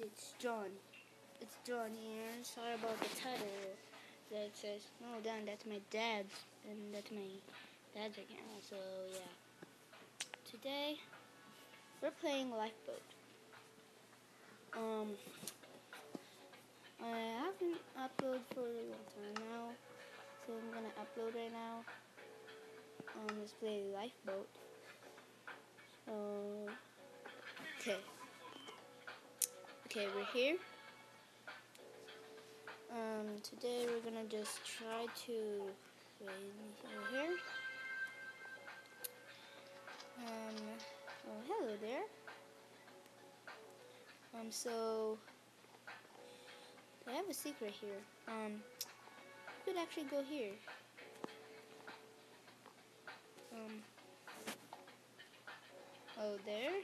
it's John. It's John here. Sorry about the title that says, no, Dan, that's my dad's, and that's my dad's account. So, yeah. Today, we're playing Lifeboat. Um, I haven't uploaded for a long time now, so I'm gonna upload right now. Um, let's play Lifeboat. So, okay. Okay, we're here. Um, today we're gonna just try to wait here. Um, oh, hello there. Um, so I have a secret here. Um, you could actually go here. Um, oh, there.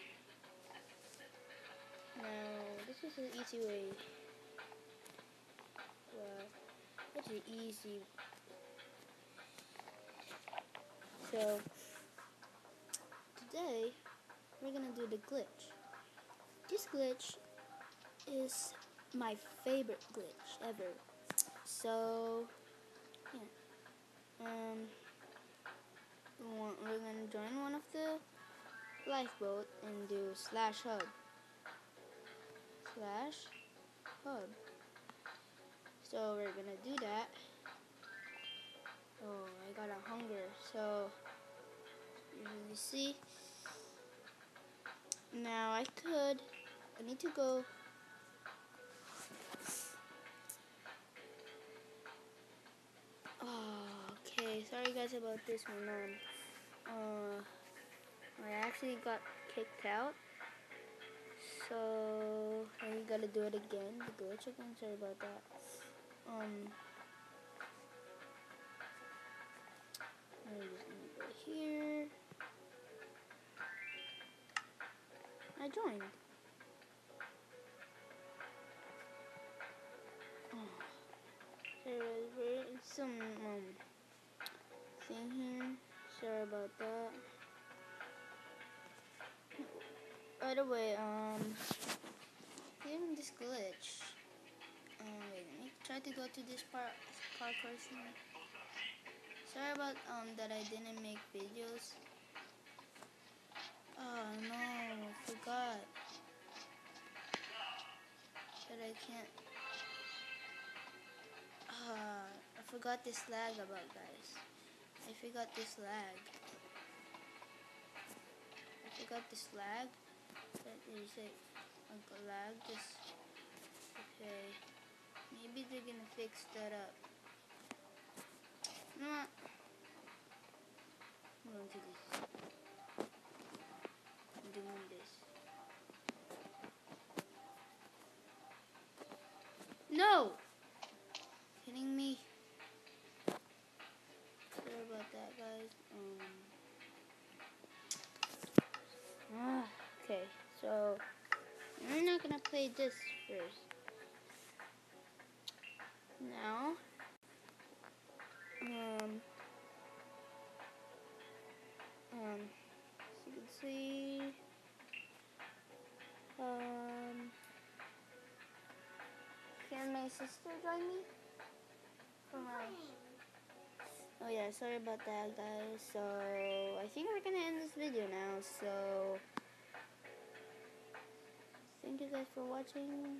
This is an easy way. Well, that's an easy. So, today, we're gonna do the glitch. This glitch is my favorite glitch ever. So, yeah. Um, we're gonna join one of the lifeboat and do slash hub slash hub. So we're gonna do that. Oh, I got a hunger. So you see. Now I could. I need to go. Oh, okay. Sorry guys about this one. Um, uh, I actually got kicked out. Gotta do it again. The glitch again. Sorry about that. Um. I'm just gonna go here. I joined. Oh. Some um thing here. Sorry about that. By the way, um, hearing this glitch. Um, try to go to this part, parkour scene. Sorry about um that I didn't make videos. Oh no, I forgot that I can't. Uh, I forgot this lag about guys. I forgot this lag. I forgot this lag that is a lag just okay maybe they're gonna fix that up. No. I'm going to this. I'm doing this. No! Kidding me? Sorry about that guys. Um. Ah, okay so, we're not going to play this first. Now, um, um, as you can see, um, can my sister join me? For my, oh yeah, sorry about that guys. So, I think we're to end this video now, so... Thank you guys for watching.